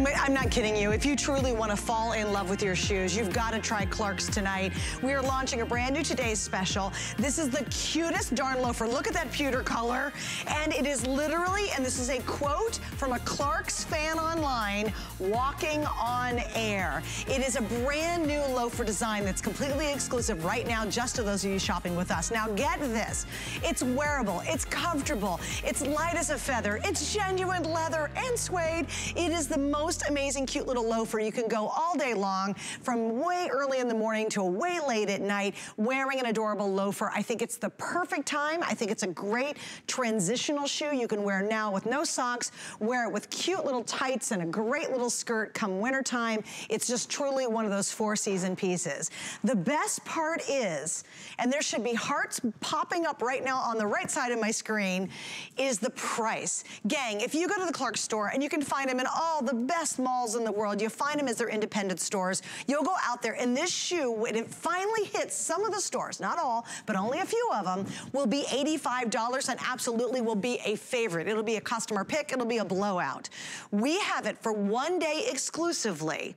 I'm, I'm not kidding you. If you truly want to fall in love with your shoes, you've got to try Clark's tonight. We are launching a brand new Today's Special. This is the cutest darn loafer. Look at that pewter color. And it is literally, and this is a quote from a Clark's fan online, walking on air. It is a brand new loafer design that's completely exclusive right now just to those of you shopping with us. Now get this. It's wearable. It's comfortable. It's light as a feather. It's genuine leather and suede. It is the most amazing cute little loafer. You can go all day long from way early in the morning to way late at night wearing an adorable loafer. I think it's the perfect time. I think it's a great transitional shoe you can wear now with no socks, wear it with cute little tights and a great little skirt come wintertime. It's just truly one of those four season pieces. The best part is, and there should be hearts popping up right now on the right side of my screen, is the price. Gang, if you go to the Clark store and you can find them in all the best malls in the world, you find them as their independent stores, you'll go out there and this shoe, when it finally hits some of the stores, not all, but only a few of them, will be $85 and absolutely will be a favorite. It'll be a customer pick, it'll be a blowout. We have it for one day exclusively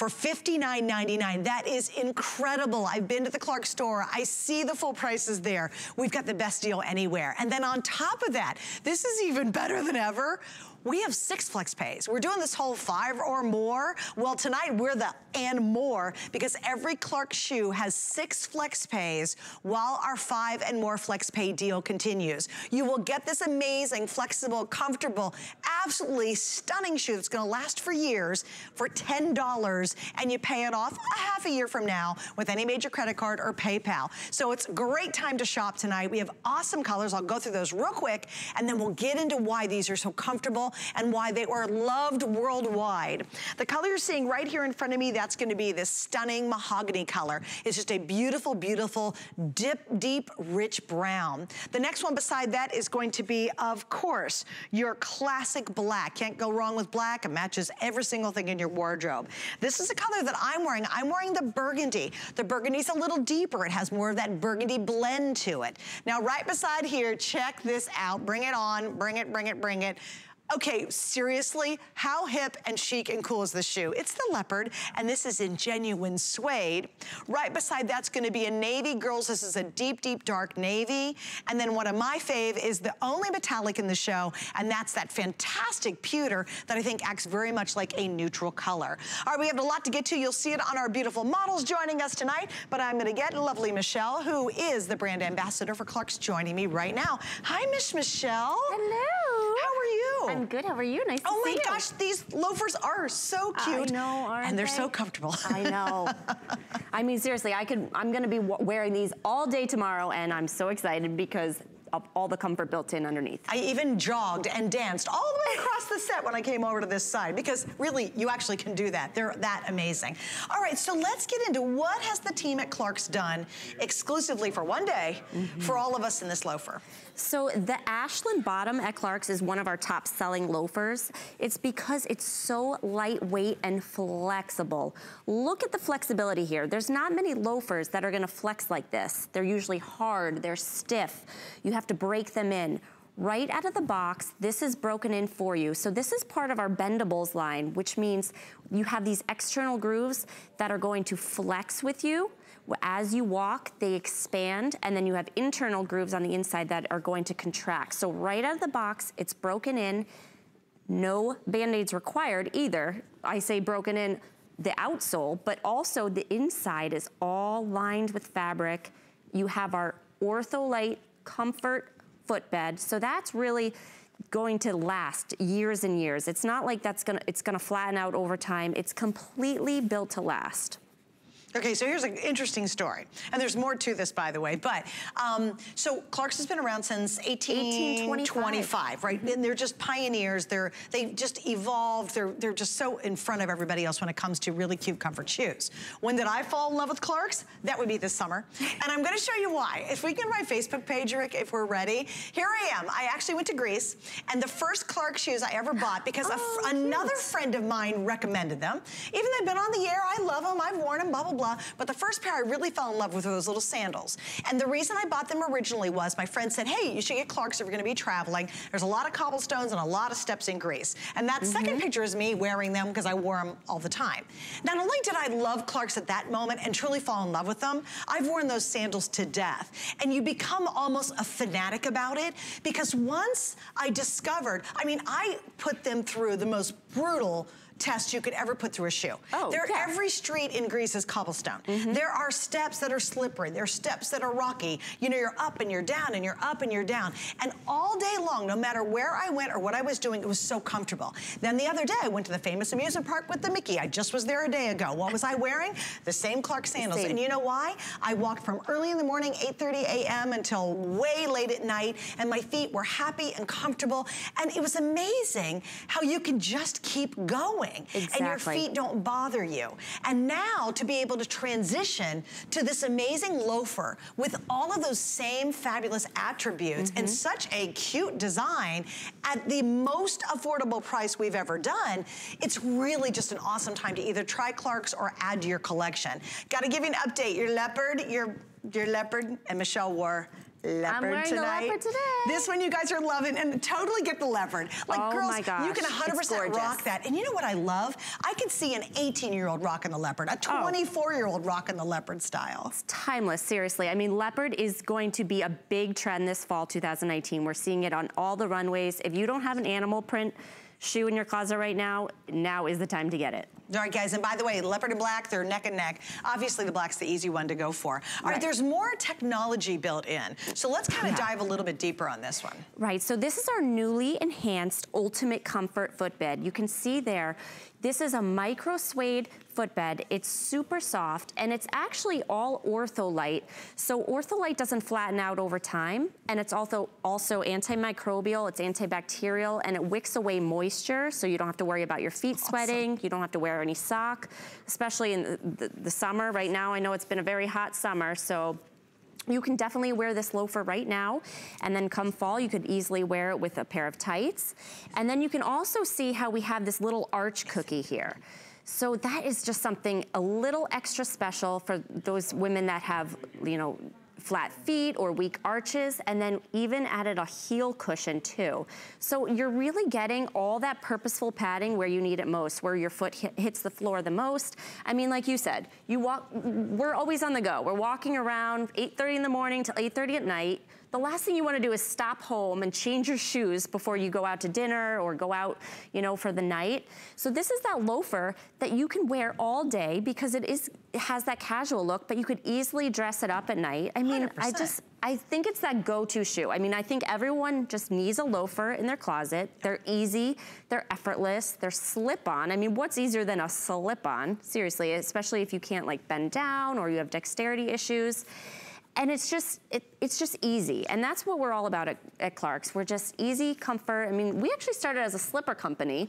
for $59.99. That is incredible. I've been to the Clark store. I see the full prices there. We've got the best deal anywhere. And then on top of that, this is even better than ever we have six flex pays. We're doing this whole five or more. Well, tonight we're the and more because every Clark shoe has six flex pays while our five and more flex pay deal continues. You will get this amazing, flexible, comfortable, absolutely stunning shoe that's gonna last for years for $10 and you pay it off a half a year from now with any major credit card or PayPal. So it's a great time to shop tonight. We have awesome colors. I'll go through those real quick and then we'll get into why these are so comfortable and why they are loved worldwide. The color you're seeing right here in front of me, that's gonna be this stunning mahogany color. It's just a beautiful, beautiful, dip, deep, rich brown. The next one beside that is going to be, of course, your classic black. Can't go wrong with black. It matches every single thing in your wardrobe. This is a color that I'm wearing. I'm wearing the burgundy. The burgundy's a little deeper. It has more of that burgundy blend to it. Now, right beside here, check this out. Bring it on, bring it, bring it, bring it. Okay, seriously, how hip and chic and cool is this shoe? It's the leopard, and this is in genuine suede. Right beside that's gonna be a navy. Girls, this is a deep, deep dark navy. And then one of my fave is the only metallic in the show, and that's that fantastic pewter that I think acts very much like a neutral color. All right, we have a lot to get to. You'll see it on our beautiful models joining us tonight, but I'm gonna get lovely Michelle, who is the brand ambassador for Clark's, joining me right now. Hi, Miss Michelle. Hello. How are you? I'm good. How are you? Nice oh to see you. Oh my gosh, these loafers are so cute. I know, And they're they? so comfortable. I know. I mean, seriously, I could. I'm going to be wearing these all day tomorrow, and I'm so excited because of all the comfort built in underneath. I even jogged and danced all the way across the set when I came over to this side because really, you actually can do that. They're that amazing. All right, so let's get into what has the team at Clark's done exclusively for one day mm -hmm. for all of us in this loafer. So the Ashland bottom at Clark's is one of our top selling loafers. It's because it's so lightweight and flexible. Look at the flexibility here. There's not many loafers that are gonna flex like this. They're usually hard, they're stiff. You have to break them in right out of the box, this is broken in for you. So this is part of our bendables line, which means you have these external grooves that are going to flex with you as you walk, they expand, and then you have internal grooves on the inside that are going to contract. So right out of the box, it's broken in, no Band-Aids required either. I say broken in the outsole, but also the inside is all lined with fabric. You have our Ortholite Comfort footbed. So that's really going to last years and years. It's not like that's gonna, it's gonna flatten out over time. It's completely built to last. Okay, so here's an interesting story. And there's more to this, by the way. But, um, so Clark's has been around since 1825, right? And they're just pioneers. They're, they just evolved. They're, they're just so in front of everybody else when it comes to really cute comfort shoes. When did I fall in love with Clark's? That would be this summer. And I'm gonna show you why. If we can my Facebook page, Rick, if we're ready. Here I am. I actually went to Greece, and the first Clark shoes I ever bought, because oh, another friend of mine recommended them. Even they've been on the air, I love them, I've worn them, blah, blah, blah. But the first pair I really fell in love with were those little sandals. And the reason I bought them originally was my friend said, hey, you should get Clarks if you're gonna be traveling. There's a lot of cobblestones and a lot of steps in Greece. And that mm -hmm. second picture is me wearing them because I wore them all the time. Not only did I love Clarks at that moment and truly fall in love with them, I've worn those sandals to death. And you become almost a fanatic about it because once I discovered, I mean, I put them through the most brutal test you could ever put through a shoe. Oh, there, yeah. Every street in Greece is cobblestone. Mm -hmm. There are steps that are slippery. There are steps that are rocky. You know, you're up and you're down and you're up and you're down. And all day long, no matter where I went or what I was doing, it was so comfortable. Then the other day, I went to the famous amusement park with the Mickey. I just was there a day ago. What was I wearing? The same Clark sandals. Same. And you know why? I walked from early in the morning, 8.30 a.m. until way late at night, and my feet were happy and comfortable. And it was amazing how you can just keep going doing. Exactly. And your feet don't bother you. And now to be able to transition to this amazing loafer with all of those same fabulous attributes mm -hmm. and mm-hmm. such a cute design at the most affordable price we've ever done, it's really just an awesome time to either try Clarks or add to your collection. Gotta give you an update. Your leopard, your, your leopard, and Michelle wore leopard I'm tonight. the leopard today. This one you guys are loving and totally get the leopard. Like oh girls, you can 100% rock that. And you know what I love? I can see an 18 year old rocking the leopard, a 24 year old rocking the leopard style. It's timeless, seriously. I mean, leopard is going to be a big trend this fall 2019. We're seeing it on all the runways. If you don't have an animal print shoe in your closet right now, now is the time to get it. All right, guys, and by the way, leopard and black, they're neck and neck. Obviously, the black's the easy one to go for. All right, right there's more technology built in. So let's kind of yeah. dive a little bit deeper on this one. Right, so this is our newly enhanced Ultimate Comfort footbed. You can see there, this is a micro suede footbed. It's super soft and it's actually all Ortholite. So Ortholite doesn't flatten out over time and it's also, also antimicrobial, it's antibacterial and it wicks away moisture so you don't have to worry about your feet sweating, you don't have to wear any sock, especially in the, the, summer. Right now I know it's been a very hot summer so you can definitely wear this loafer right now, and then come fall, you could easily wear it with a pair of tights. And then you can also see how we have this little arch cookie here. So that is just something a little extra special for those women that have, you know, flat feet or weak arches, and then even added a heel cushion too. So you're really getting all that purposeful padding where you need it most, where your foot hits the floor the most. I mean, like you said, you walk, we're always on the go. We're walking around 8.30 in the morning till 8.30 at night. The last thing you wanna do is stop home and change your shoes before you go out to dinner or go out, you know, for the night. So this is that loafer that you can wear all day because it is it has that casual look, but you could easily dress it up at night. I mean, 100%. I just, I think it's that go-to shoe. I mean, I think everyone just needs a loafer in their closet. They're easy, they're effortless, they're slip-on. I mean, what's easier than a slip-on? Seriously, especially if you can't like bend down or you have dexterity issues and it's just it, it's just easy and that's what we're all about at, at clark's we're just easy comfort i mean we actually started as a slipper company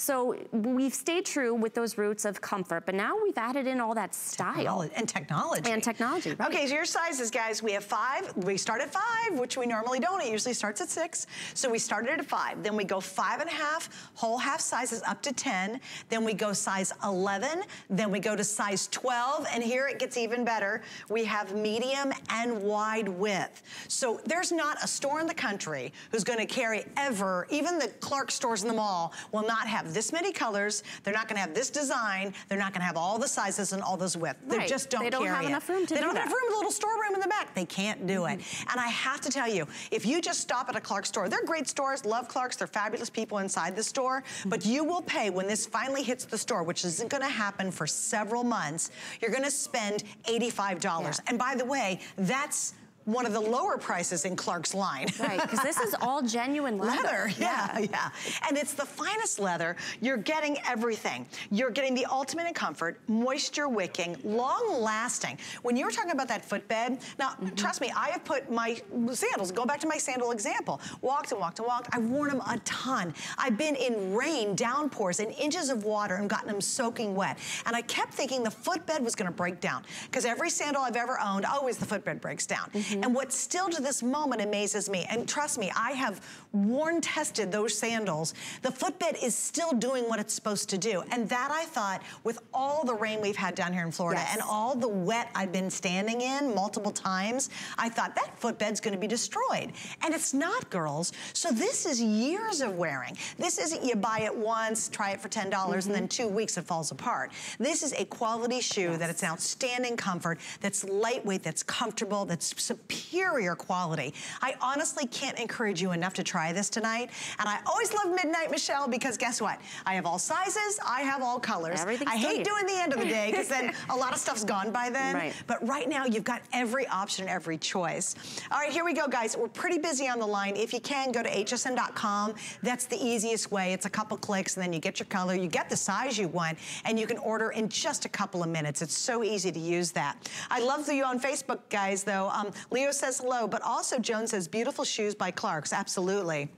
so we've stayed true with those roots of comfort, but now we've added in all that style. Technology. And technology. And technology, right. Okay, so your sizes, guys, we have five. We start at five, which we normally don't. It usually starts at six. So we started at five. Then we go five and a half, whole half sizes up to 10. Then we go size 11. Then we go to size 12. And here it gets even better. We have medium and wide width. So there's not a store in the country who's gonna carry ever, even the Clark stores in the mall will not have this many colors. They're not gonna have this design. They're not gonna have all the sizes and all those width. Right. They just don't carry. They don't have it. enough room to They do don't that. have room, a little storeroom in the back. They can't do mm -hmm. it. And I have to tell you, if you just stop at a Clark store, they're great stores, love Clarks, they're fabulous people inside the store, mm -hmm. but you will pay when this finally hits the store, which isn't gonna happen for several months, you're gonna spend $85. Yeah. And by the way, that's one of the lower prices in Clark's line. Right, because this is all genuine leather. Leather, yeah, yeah, yeah. And it's the finest leather. You're getting everything. You're getting the ultimate in comfort, moisture wicking, long lasting. When you were talking about that footbed, now, mm -hmm. trust me, I have put my sandals, go back to my sandal example, walked and walked and walked. I've worn them a ton. I've been in rain, downpours, and inches of water and gotten them soaking wet. And I kept thinking the footbed was gonna break down because every sandal I've ever owned, always the footbed breaks down. Mm -hmm. -hmm. And what still to this moment amazes me, and trust me, I have worn tested those sandals, the footbed is still doing what it's supposed to do. And that I thought, with all the rain we've had down here in Florida yes. and all the wet I've been standing in multiple times, I thought that footbed's gonna be destroyed. And it's not, girls. So this is years of wearing. This isn't you buy it once, try it for $10, mm -hmm. and then mm-hmm. two weeks it falls apart. This is a quality shoe yes. that it's an outstanding comfort, that's lightweight, that's comfortable, that's superior quality. I honestly can't encourage you enough to try this tonight. And I always love Midnight Michelle because guess what? I have all sizes, I have all colors. Everything's I hate doing the end of the day because then a lot of stuff's gone by then. Right. But right now you've got every option, every choice. All right, here we go, guys. We're pretty busy on the line. If you can, go to hsn.com. That's the easiest way. It's a couple clicks and then you get your color, you get the size you want, and you can order in just a couple of minutes. It's so easy to use that. I love you on Facebook, guys, though. Um, Leo says hello, but also Joan says, beautiful shoes by Clarks. Absolutely.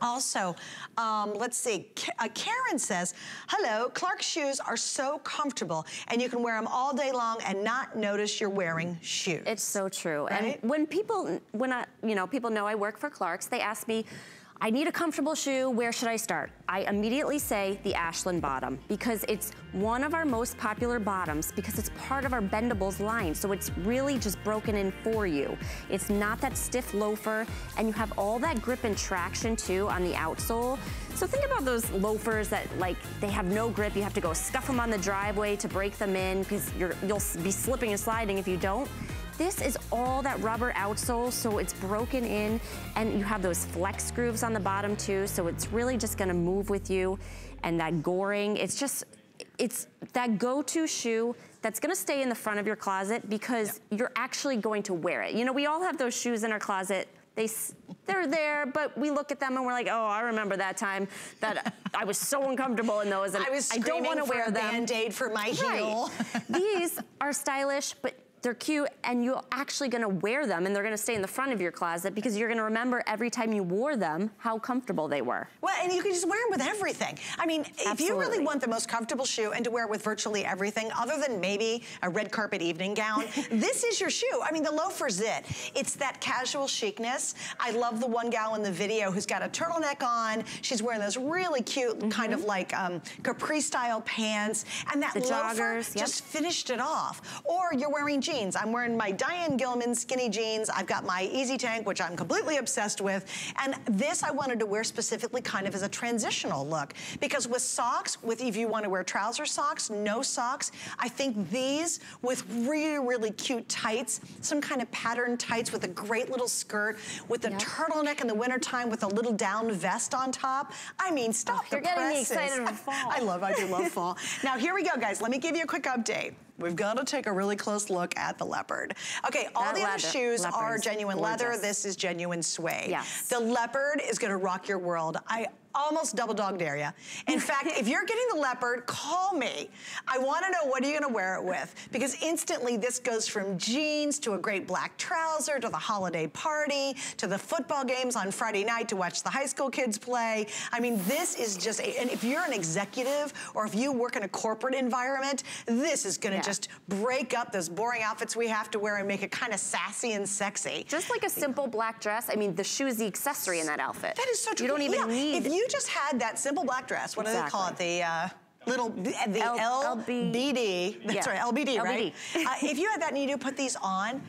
Also, um, let's see, uh, Karen says, hello, Clark's shoes are so comfortable and you can wear them all day long and not notice you're wearing shoes. It's so true. Right? And when people, when I, you know, people know I work for Clarks, they ask me, I need a comfortable shoe, where should I start? I immediately say the Ashland bottom because it's one of our most popular bottoms because it's part of our bendables line. So it's really just broken in for you. It's not that stiff loafer and you have all that grip and traction too on the outsole. So think about those loafers that like, they have no grip. You have to go scuff them on the driveway to break them in because you'll be slipping and sliding if you don't. This is all that rubber outsole, so it's broken in, and you have those flex grooves on the bottom too, so it's really just gonna move with you. And that goring, it's just, it's that go-to shoe that's gonna stay in the front of your closet because you're actually going to wear it. You know, we all have those shoes in our closet they, they're there, but we look at them and we're like, oh, I remember that time that I was so uncomfortable in those and I, was I don't want to wear them. Band-Aid for my heel. Right. These are stylish, but they're cute and you're actually gonna wear them and they're gonna stay in the front of your closet because you're gonna remember every time you wore them how comfortable they were. Well, and you can just wear them with everything. I mean, Absolutely. if you really want the most comfortable shoe and to wear it with virtually everything other than maybe a red carpet evening gown, this is your shoe. I mean, the loafer's it. It's that casual chicness. I love the one gal in the video who's got a turtleneck on. She's wearing those really cute mm -hmm. kind of like um, capri style pants and that the loafer joggers, yep. just finished it off. Or you're wearing jeans jeans. I'm wearing my Diane Gilman skinny jeans. I've got my Easy Tank, which I'm completely obsessed with. And this I wanted to wear specifically kind of as a transitional look. Because with socks, with if you want to wear trouser socks, no socks, I think these with really, really cute tights, some kind of pattern tights with a great little skirt, with a yep. turtleneck in the wintertime with a little down vest on top. I mean, stop oh, the You're getting me excited for fall. I love, I do love fall. Now here we go, guys. Let me give you a quick update. We've got to take a really close look at the leopard. Okay, all that the leather, other shoes are genuine gorgeous. leather. This is genuine suede. Yes. The leopard is going to rock your world. I almost double dog dare you. In fact, if you're getting the leopard, call me. I wanna know what are you gonna wear it with because instantly this goes from jeans to a great black trouser to the holiday party to the football games on Friday night to watch the high school kids play. I mean, this is just, a, and if you're an executive or if you work in a corporate environment, this is gonna yeah. just break up those boring outfits we have to wear and make it kind of sassy and sexy. Just like a simple black dress, I mean, the shoe is the accessory in that outfit. That is so true. You don't even yeah. need you just had that simple black dress, what exactly. do they call it? The uh, little, the L LBD, that's yeah. right, LBD, LBD. right? uh, if you had that and you do put these on,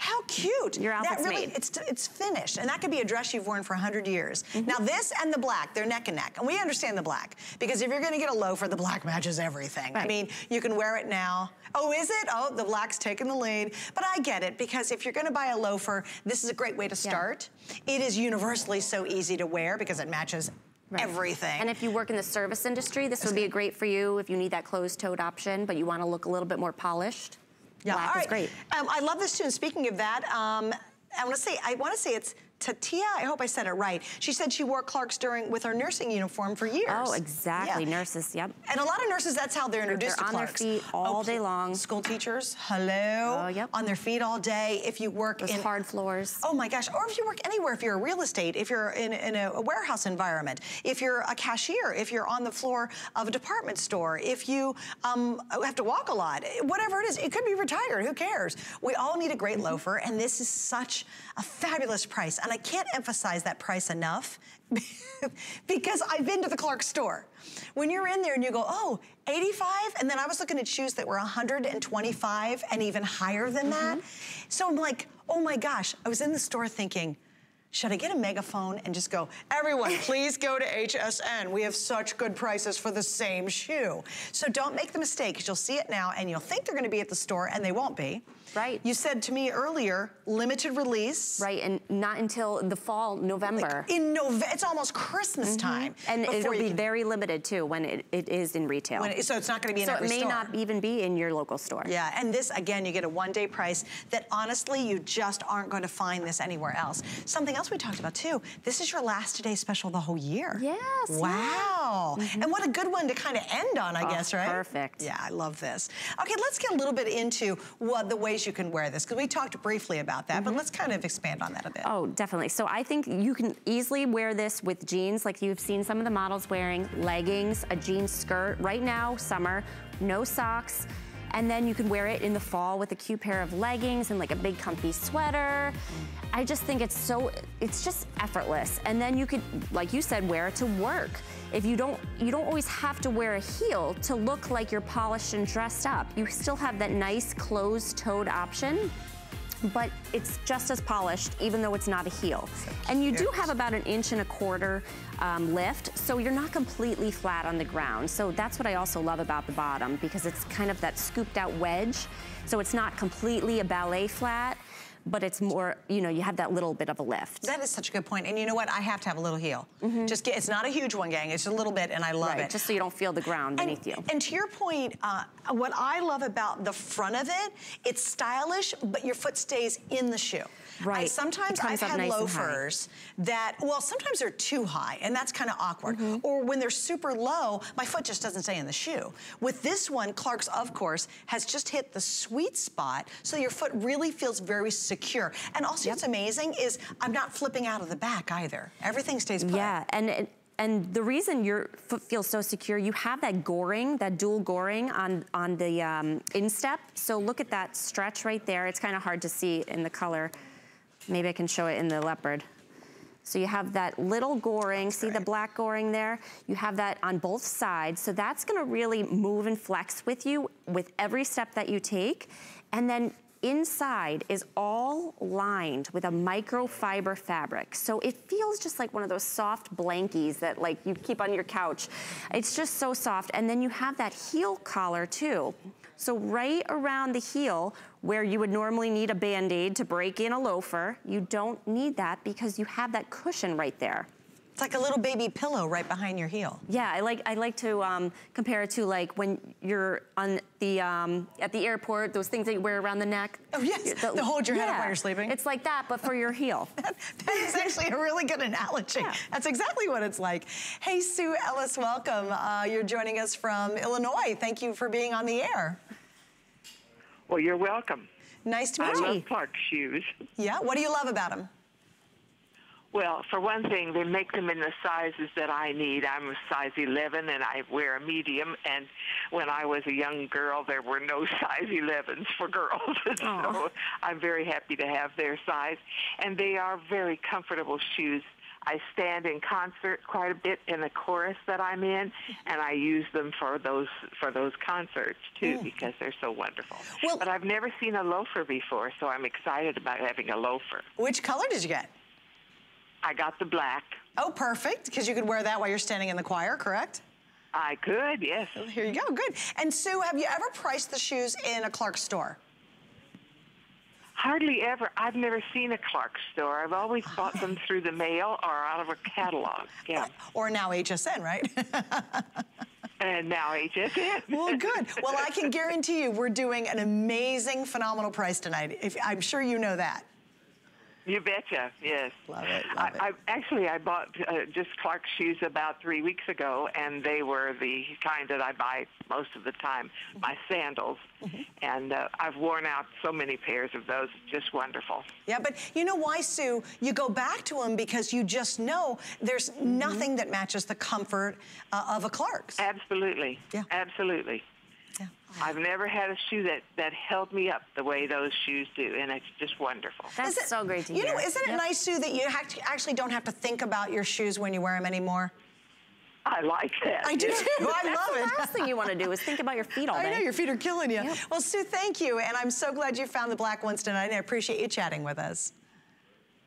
how cute. Your outfit's that really, made. It's, it's finished. And that could be a dress you've worn for 100 years. Mm -hmm. Now this and the black, they're neck and neck. And we understand the black. Because if you're gonna get a loafer, the black matches everything. Right. I mean, you can wear it now. Oh, is it? Oh, the black's taking the lead. But I get it, because if you're gonna buy a loafer, this is a great way to start. Yeah. It is universally so easy to wear because it matches Right. everything. And if you work in the service industry, this would be great for you if you need that closed-toed option, but you want to look a little bit more polished. Yeah, Black all right. is great. Um, I love this too. And speaking of that, um, I want to say I want to say it's Tatia, I hope I said it right. She said she wore Clark's during with her nursing uniform for years. Oh, exactly, yeah. nurses, yep. And a lot of nurses, that's how they're introduced they're to Clark's. on their feet all oh, day long. School teachers, hello. Oh, yep. On their feet all day. If you work Those in- hard floors. Oh my gosh, or if you work anywhere, if you're a real estate, if you're in, in a warehouse environment, if you're a cashier, if you're on the floor of a department store, if you um, have to walk a lot, whatever it is, it could be retired, who cares? We all need a great mm-hmm. loafer, and this is such a fabulous price. And I can't emphasize that price enough because I've been to the Clark store. When you're in there and you go, oh, 85? And then I was looking at shoes that were 125 and even higher than mm -hmm. that. Mm-hmm. So I'm like, oh my gosh, I was in the store thinking, should I get a megaphone and just go, everyone, please go to HSN. We have such good prices for the same shoe. So don't make the mistake, because you'll see it now and you'll think they're gonna be at the store and they won't be. Right. You said to me earlier, limited release. Right, and not until the fall, November. Like in November, it's almost Christmas mm -hmm. time. And it'll be very limited too when it, it is in retail. It, so it's not gonna be in so every store. So it may not even be in your local store. Yeah, and this, again, you get a one day price that honestly, you just aren't going to find this anywhere else. Something else we talked about too, this is your last today special the whole year. Yes. Wow. Mm -hmm. And what a good one to kind of end on, I oh, guess, right? Perfect. Yeah, I love this. Okay, let's get a little bit into what the ways you can wear this, because we talked briefly about that, mm -hmm. but mm-hmm. let's kind of expand on that a bit. Oh, definitely. So I think you can easily wear this with jeans, like you've seen some of the models wearing, leggings, a jean skirt. Right now, summer, no socks, and then you can wear it in the fall with a cute pair of leggings and like a big comfy sweater. I just think it's so, it's just effortless. And then you could, like you said, wear it to work. If you don't, you don't always have to wear a heel to look like you're polished and dressed up. You still have that nice closed-toed option but it's just as polished even though it's not a heel. So and you do have about an inch and a quarter um, lift, so you're not completely flat on the ground. So that's what I also love about the bottom because it's kind of that scooped out wedge. So it's not completely a ballet flat but it's more, you know, you have that little bit of a lift. That is such a good point. And you know what? I have to have a little heel. Mm -hmm. Just get, it's not a huge one, gang. It's a little bit, and I love right, it. Just so you don't feel the ground beneath you. And to your point, uh, what I love about the front of it, it's stylish, but your foot stays in the shoe. Right. I, sometimes I've had nice loafers that, well, sometimes they're too high, and that's kind of awkward. Mm -hmm. Or when they're super low, my foot just doesn't stay in the shoe. With this one, Clark's, of course, has just hit the sweet spot, so your foot really feels very secure. And also yep. what's amazing is I'm not flipping out of the back either. Everything stays put. Yeah, and and the reason your foot feels so secure, you have that goring, that dual goring on, on the um, instep. So look at that stretch right there. It's kind of hard to see in the color. Maybe I can show it in the leopard. So you have that little goring, that's see great. the black goring there? You have that on both sides. So that's gonna really move and flex with you with every step that you take. And then inside is all lined with a microfiber fabric. So it feels just like one of those soft blankies that like you keep on your couch. It's just so soft. And then you have that heel collar too. So right around the heel, where you would normally need a Band-Aid to break in a loafer, you don't need that because you have that cushion right there. It's like a little baby pillow right behind your heel. Yeah, I like I like to um, compare it to like when you're on the um, at the airport, those things that you wear around the neck. Oh yes, the, to hold your yeah, head up while you're sleeping. It's like that, but for your heel. that, that is actually a really good analogy. Yeah. That's exactly what it's like. Hey, Sue Ellis, welcome. Uh, you're joining us from Illinois. Thank you for being on the air. Well, you're welcome. Nice to meet I you. I love Clark shoes. Yeah, what do you love about them? Well, for one thing, they make them in the sizes that I need. I'm a size 11 and I wear a medium. And when I was a young girl, there were no size 11s for girls. so I'm very happy to have their size. And they are very comfortable shoes. I stand in concert quite a bit in the chorus that I'm in, and I use them for those for those concerts too mm. because they're so wonderful. Well, but I've never seen a loafer before, so I'm excited about having a loafer. Which color did you get? I got the black. Oh, perfect, because you could wear that while you're standing in the choir, correct? I could, yes. Well, here you go, good. And Sue, have you ever priced the shoes in a Clark store? Hardly ever. I've never seen a Clark store. I've always bought them through the mail or out of a catalog. Yeah. Or now HSN, right? and now HSN. well, good. Well, I can guarantee you we're doing an amazing, phenomenal price tonight. If, I'm sure you know that. You betcha, yes. Love it, love I, it. I, actually, I bought uh, just Clark's shoes about three weeks ago, and they were the kind that I buy most of the time, my sandals. Mm-hmm. And uh, I've worn out so many pairs of those. Just wonderful. Yeah, but you know why, Sue? You go back to them because you just know there's Mm-hmm. nothing that matches the comfort uh, of a Clark's. Absolutely. Yeah. Absolutely. Yeah. I've never had a shoe that, that held me up the way those shoes do, and it's just wonderful. That's Is it- so great to You hear. know, isn't it Yep. nice, Sue, that you actually don't have to think about your shoes when you wear them anymore? I like that. I do yes. too. I That's love the last thing you want to do is think about your feet all day. I day. know your feet are killing you. Yep. Well, Sue, thank you, and I'm so glad you found the black ones tonight. And I appreciate you chatting with us.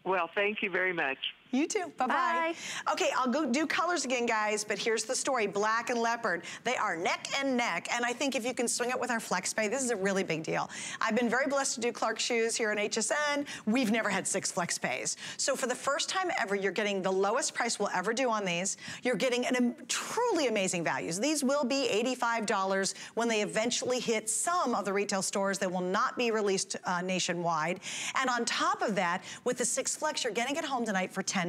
Well, thank you very much. You too. Bye-bye. Bye. Okay, I'll go do colors again, guys, but here's the story. Black and leopard. They are neck and neck, and I think if you can swing it with our flex pay, this is a really big deal. I've been very blessed to do Clark shoes here in HSN. We've never had six flex pays. So for the first time ever, you're getting the lowest price we'll ever do on these. You're getting an, am- truly amazing values. These will be $85 when they eventually hit some of the retail stores. They will not be released uh, nationwide. And on top of that, with the six flex, you're getting it home tonight for $10.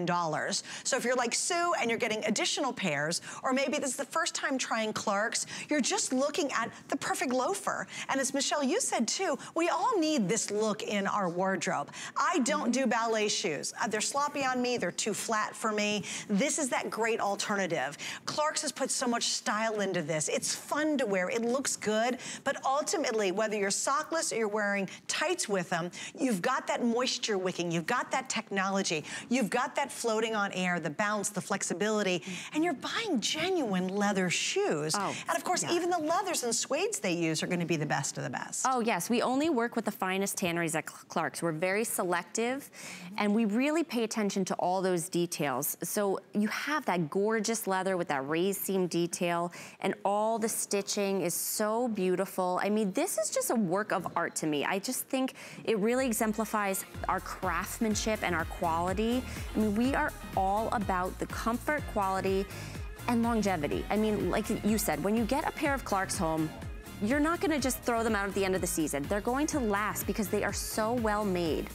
So if you're like Sue and you're getting additional pairs, or maybe this is the first time trying Clark's, you're just looking at the perfect loafer. And as Michelle, you said too, we all need this look in our wardrobe. I don't do ballet shoes. Uh, they're sloppy on me, they're too flat for me. This is that great alternative. Clark's has put so much style into this. It's fun to wear, it looks good, but ultimately, whether you're sockless or you're wearing tights with them, you've got that moisture wicking, you've got that technology, you've got that floating on air, the bounce, the flexibility, and you're buying genuine leather shoes. Oh, and of course, yeah. even the leathers and suedes they use are gonna be the best of the best. Oh yes, we only work with the finest tanneries at Clark's. We're very selective and we really pay attention to all those details. So you have that gorgeous leather with that raised seam detail and all the stitching is so beautiful. I mean, this is just a work of art to me. I just think it really exemplifies our craftsmanship and our quality. I mean, we are all about the comfort, quality, and longevity. I mean, like you said, when you get a pair of Clark's home, you're not gonna just throw them out at the end of the season. They're going to last because they are so well made.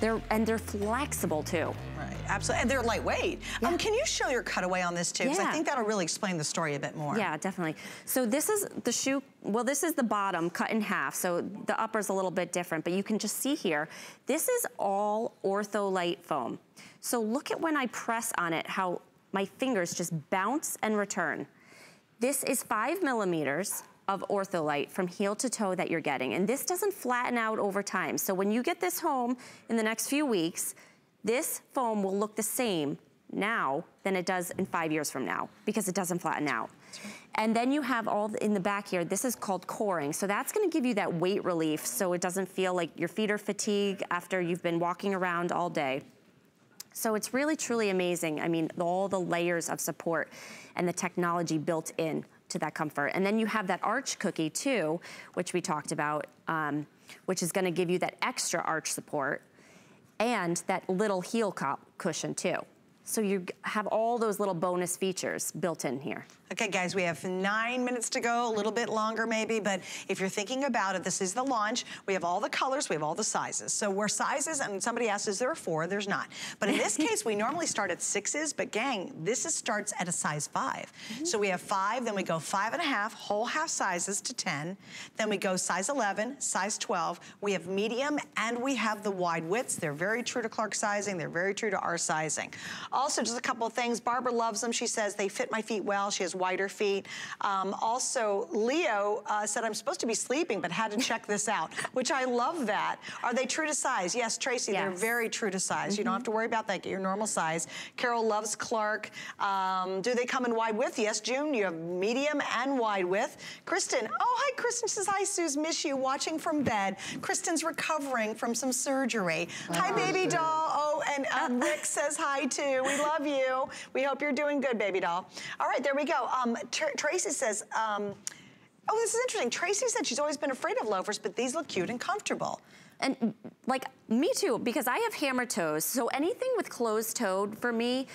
They're, and they're flexible too. Right, absolutely, and they're lightweight. Um, can you show your cutaway on this too? Because I think that'll really explain the story a bit more. Yeah, definitely. So this is the shoe, well, this is the bottom cut in half. So the upper's a little bit different, but you can just see here, this is all ortholite foam. So look at when I press on it, how my fingers just bounce and return. This is five millimeters of ortholite from heel to toe that you're getting. And this doesn't flatten out over time. So when you get this home in the next few weeks, this foam will look the same now than it does in five years from now because it doesn't flatten out. And then you have all in the back here, this is called coring. So that's gonna give you that weight relief so it doesn't feel like your feet are fatigued after you've been walking around all day. So it's really truly amazing. I mean, all the layers of support and the technology built in to that comfort. And then you have that arch cookie too, which we talked about, um, which is gonna give you that extra arch support and that little heel cushion too. So you have all those little bonus features built in here. Okay, guys, we have nine minutes to go, a little bit longer maybe, but if you're thinking about it, this is the launch. We have all the colors, we have all the sizes. So we're sizes, and somebody asked, is there a four? There's not. But in this case, we normally start at sixes, but gang, this is, starts at a size 5 mm-hmm. So we have five, then we go five and a half, whole half sizes to 10. Then we go size 11, size 12. We have medium, and we have the wide widths. They're very true to Clark sizing. They're very true to our sizing. Also, just a couple of things. Barbara loves them. She says they fit my feet well. She has wider feet. Um, also, Leo uh, said I'm supposed to be sleeping, but had to check this out, which I love that. Are they true to size? Yes, Tracy, they're very true to size. You don't have to worry about that. Get your normal size. Carol loves Clark. Um, do they come in wide width? Yes, June, you have medium and wide width. Kristen, oh, hi, Kristen says, hi, Suze, miss you, watching from bed. Kristen's recovering from some surgery. hi, baby doll. Oh, and um, Rick says hi, too. We love you. We hope you're doing good, baby doll. All right, there we go. Um, Tr- Tracy says, um, oh, this is interesting. Tracy said she's always been afraid of loafers, but these look cute and comfortable. And like me too, because I have hammer toes. So anything with closed toed for me,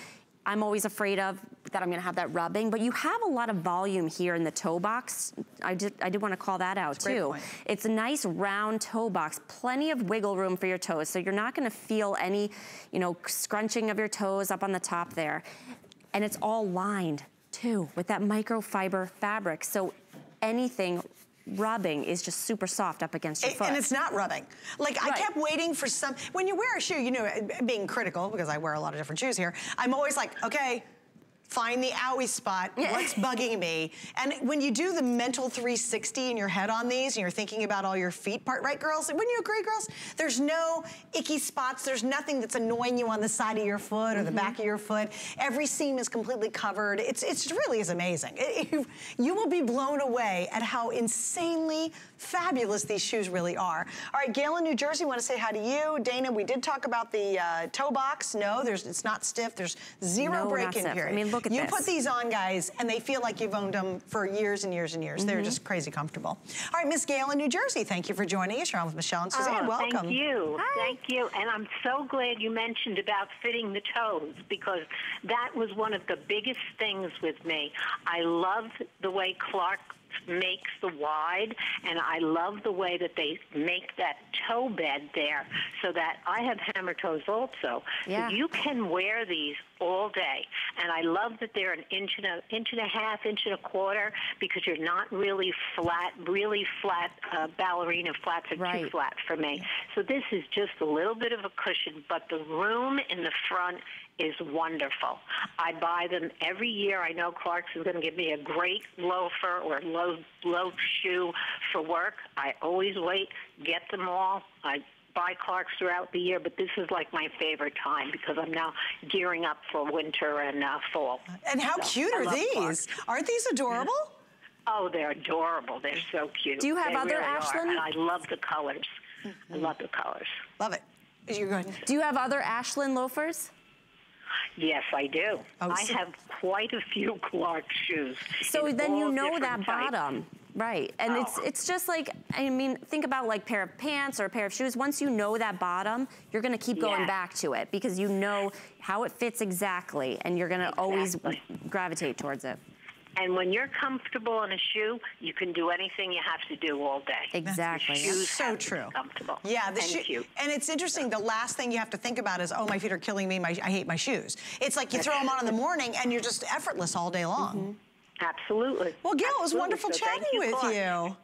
I'm always afraid of that I'm gonna have that rubbing, but you have a lot of volume here in the toe box. I did, I did wanna call that out That's too. It's a nice round toe box, plenty of wiggle room for your toes, so you're not gonna feel any, you know, scrunching of your toes up on the top there. And it's all lined too with that microfiber fabric. So anything rubbing is just super soft up against your foot. And it's not rubbing. Like right. I kept waiting for some, when you wear a shoe, you know, being critical, because I wear a lot of different shoes here, I'm always like, okay, find the owie spot, what's bugging me. And when you do the mental 360 in your head on these and you're thinking about all your feet part, right girls? Wouldn't you agree girls? There's no icky spots. There's nothing that's annoying you on the side of your foot or mm -hmm. the back of your foot. Every seam is completely covered. It's, it's really is amazing. It, you, you will be blown away at how insanely fabulous these shoes really are. All right, Gail in New Jersey, want to say hi to you. Dana, we did talk about the uh, toe box. No, there's it's not stiff. There's zero no, break-in period. I mean, look at you this. put these on, guys, and they feel like you've owned them for years and years and years. Mm -hmm. They're mm-hmm. just crazy comfortable. All right, Miss Gail in New Jersey, thank you for joining us. You're on with Michelle and Suzanne. Oh, Welcome. Thank you. Hi. Thank you. And I'm so glad you mentioned about fitting the toes because that was one of the biggest things with me. I love the way Clark makes the wide, and I love the way that they make that toe bed there so that I have hammer toes also. Yeah. So you can wear these all day. And I love that they're an inch and a inch and a half, inch and a quarter, because you're not really flat, really flat uh, ballerina flats are right. too flat for me. So this is just a little bit of a cushion, but the room in the front is wonderful. I buy them every year. I know Clark's is going to give me a great loafer or low low shoe for work. I always wait, get them all. I buy Clarks throughout the year, but this is like my favorite time because I'm now gearing up for winter and uh, fall. And how so cute are these? Clarks. Aren't these adorable? Oh, they're adorable. They're so cute. Do you have they other really Ashland? And I love the colors. Mm -hmm. I love the colors. Love it. You're going. Do you have other Ashland loafers? Yes, I do. Oh, I have quite a few Clark shoes. So then you know that types. bottom. Right, and oh. it's it's just like, I mean, think about like pair of pants or a pair of shoes. Once you know that bottom, you're gonna keep going back to it because you know how it fits exactly and you're gonna exactly. always gravitate towards it. And when you're comfortable in a shoe, you can do anything you have to do all day. Exactly. Shoes so true. comfortable. Yeah, the and cute. And it's interesting. The last thing you have to think about is, oh, my feet are killing me. My, I hate my shoes. It's like you throw them on in the morning and you're just effortless all day long. Mm -hmm. Absolutely. Well, Gail, Absolutely. it was wonderful so chatting you, with Clark. you.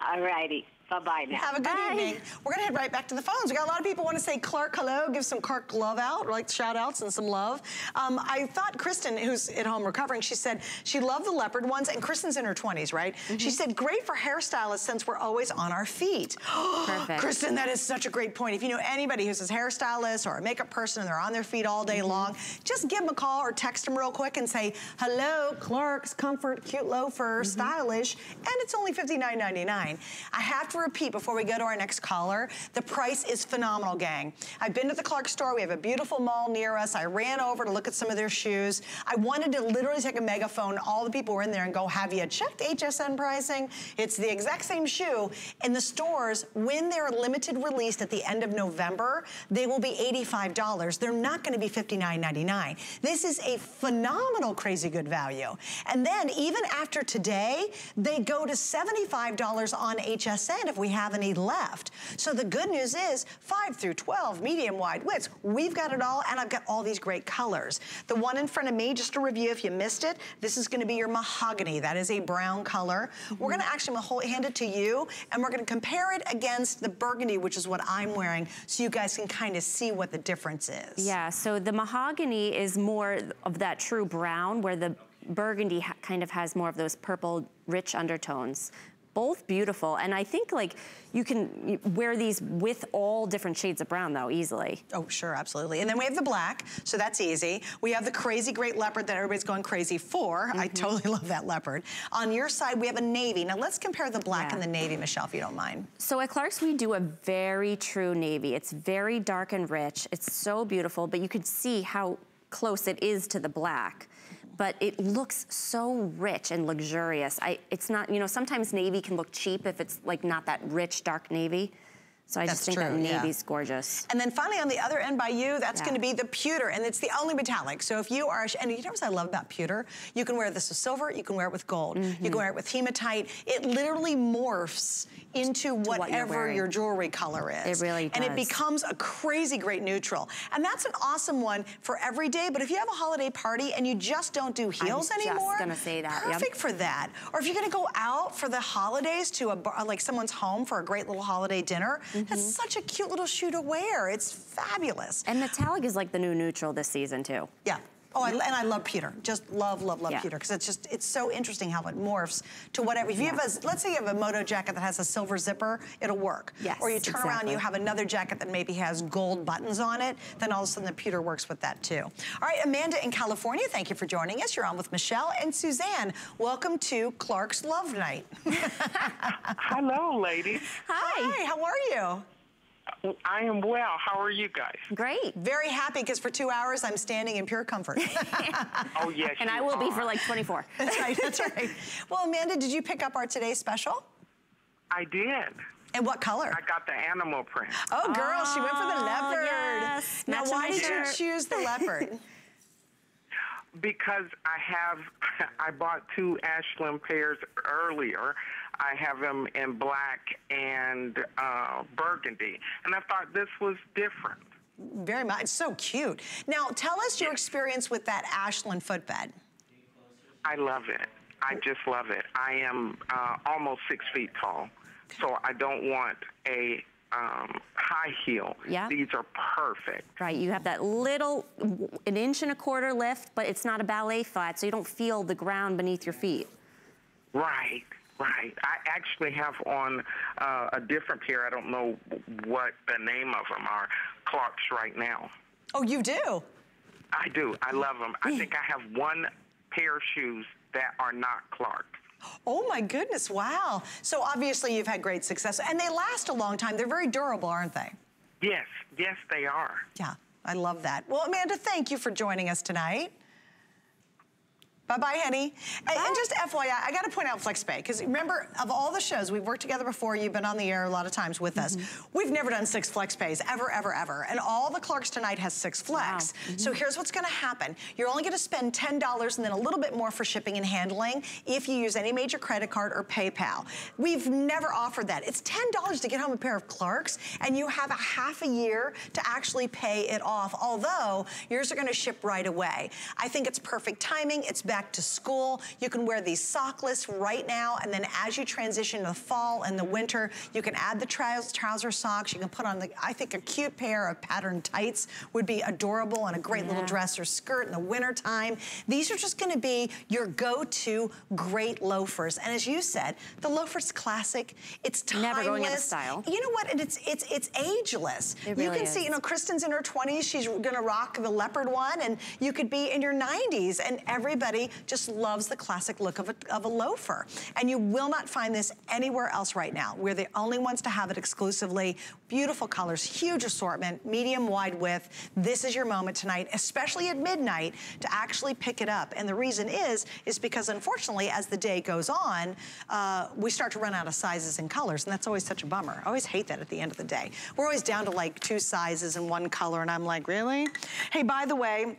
All righty. Bye-bye now. Have a good Bye. evening. We're going to head right back to the phones. We got a lot of people want to say Clark hello, give some Clark love out, like shout outs and some love. Um, I thought Kristen, who's at home recovering, she said she loved the leopard ones, and Kristen's in her 20s, right? Mm -hmm. She said, great for hairstylists since we're always on our feet. Perfect. Kristen, that is such a great point. If you know anybody who's a hairstylist or a makeup person and they're on their feet all day mm -hmm. long, just give them a call or text them real quick and say, hello, Clark's Comfort Cute Loafer, mm -hmm. stylish, and it's only $59.99. I have to repeat before we go to our next caller, the price is phenomenal, gang. I've been to the Clark store. We have a beautiful mall near us. I ran over to look at some of their shoes. I wanted to literally take a megaphone. All the people were in there and go, have you checked HSN pricing? It's the exact same shoe. In the stores, when they're limited released at the end of November, they will be $85. They're not gonna be $59.99. This is a phenomenal crazy good value. And then even after today, they go to $75 on HSN if we have any left. So the good news is 5 through 12, medium wide widths, we've got it all and I've got all these great colors. The one in front of me, just to review if you missed it, this is gonna be your mahogany. That is a brown color. Mm -hmm. We're gonna actually hand it to you and we're gonna compare it against the burgundy, which is what I'm wearing, so you guys can kind of see what the difference is. Yeah, so the mahogany is more of that true brown where the burgundy kind of has more of those purple rich undertones both beautiful. And I think like you can wear these with all different shades of brown though, easily. Oh, sure, absolutely. And then we have the black, so that's easy. We have the crazy great leopard that everybody's going crazy for. Mm -hmm. I mm-hmm. totally love that leopard. On your side, we have a navy. Now let's compare the black yeah. and the navy, Michelle, if you don't mind. So at Clark's, we do a very true navy. It's very dark and rich. It's so beautiful, but you can see how close it is to the black but it looks so rich and luxurious. I, it's not, you know, sometimes navy can look cheap if it's like not that rich dark navy. So I That's just think true, that yeah. navy's gorgeous. And then finally on the other end by you, that's Yeah. gonna be the pewter, and it's the only metallic. So if you are, and you know what I love about pewter? You can wear this with silver, you can wear it with gold, you Mm-hmm. can wear it with hematite. It literally morphs into whatever wearing. your jewelry color is. It really does. And it becomes a crazy great neutral. And that's an awesome one for every day, but if you have a holiday party and you just don't do heels just anymore, gonna say that, yep. perfect for that. Or if you're gonna go out for the holidays to a bar, like someone's home for a great little holiday dinner, Mm-hmm. that's such a cute little shoe to wear. It's fabulous. And metallic is like the new neutral this season too. Yeah. Oh, I, and I love pewter. Just love, love, love Yeah. pewter because it's just it's so interesting how it morphs to whatever. If you have a let's say you have a moto jacket that has a silver zipper, it'll work. Yes, Or you turn around and you have another jacket that maybe has gold buttons on it, then all of a sudden the pewter works with that too. All right, Amanda in California, thank you for joining us. You're on with Michelle and Suzanne. Welcome to Clark's Love Night. Hello, ladies. Hi. Hi, how are you? I am well. How are you guys? Great. Very happy because for two hours I'm standing in pure comfort. Oh, yes. And I you will be for like 24. that's right, that's right. Well, Amanda, did you pick up our today special? I did. And what color? I got the animal print. Oh, girl, she went for the Oh, leopard. yes. Now, Match why my did you choose the leopard? Because I have, I bought two Ashland pairs earlier. I have them in black and uh, burgundy. And I thought this was different. Very much. It's so cute. Now, tell us your experience with that Ashland footbed. I love it. I just love it. I am uh, almost six feet tall, so I don't want a um, high heel. Yeah. These are perfect. Right, you have that little, an inch and a quarter lift, but it's not a ballet flat, so you don't feel the ground beneath your feet. Right, right. I actually have on uh, a different pair. I don't know what the name of them are. Clarks right now. Oh, you do? I do. I love them. I think I have one pair of shoes that are not Clarks. Oh, my goodness. Wow. So, obviously, you've had great success. And they last a long time. They're very durable, aren't they? Yes, yes, they are. Yeah, I love that. Well, Amanda, thank you for joining us tonight. Bye-bye, honey. And, and just FYI, I got to point out FlexPay, because remember, of all the shows, we've worked together before, you've been on the air a lot of times with us. Mm-hmm. We've never done six FlexPays, ever, ever, ever. And all the Clarks tonight has six Flex. Mm-hmm. So here's what's going to happen. You're only going to spend $10 and then a little bit more for shipping and handling if you use any major credit card or PayPal. We've never offered that. It's $10 to get home a pair of Clarks, and you have a half a year to actually pay it off, although yours are going to ship right away. I think it's perfect timing. It's back to school. You can wear these sockless right now, and then as you transition to the fall and the winter, you can add the trous- trouser socks. You can put on, the, I think, a cute pair of patterned tights would be adorable and a great little dress or skirt in the wintertime. These are just going to be your go-to great loafers. And as you said, the loafer's classic. It's timeless. Never going out of style. You know what? And it's it's it's ageless. It you really can see, you know, Kristen's in her 20s. She's gonna rock the leopard one, and you could be in your 90s, and everybody just loves the classic look of a, of a loafer. And you will not find this anywhere else right now. We're the only ones to have it exclusively. Beautiful colors, huge assortment, medium wide width. This is your moment tonight, especially at midnight, to actually pick it up. And the reason is, is because unfortunately, as the day goes on, uh, we start to run out of sizes and colors, and that's always such a bummer. I always hate that at the end of the day. We're always down to like two sizes and one color, and I'm like, really? Hey, by the way,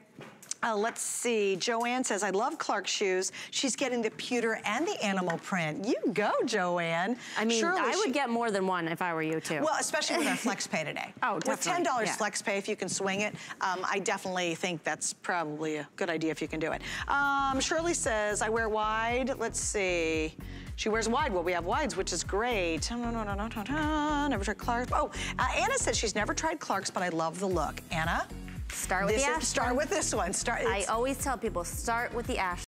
uh, let's see. Joanne says, I love Clark shoes. She's getting the pewter and the animal print. You go, Joanne. I mean, Surely I would she- get more than one if I were you too. well, especially with our flex pay today. Oh, definitely. With $10 yeah. flex pay, if you can swing it, um, I definitely think that's probably a good idea if you can do it. Um, Shirley says, I wear wide. Let's see. She wears wide. Well, we have wides, which is great. No, no, no, no, no, no. Never tried Clarks. Oh, uh, Anna says she's never tried Clarks, but I love the look. Anna? Start with this the is- Ashland. Start with this one. Start. I always tell people, start with the Ash.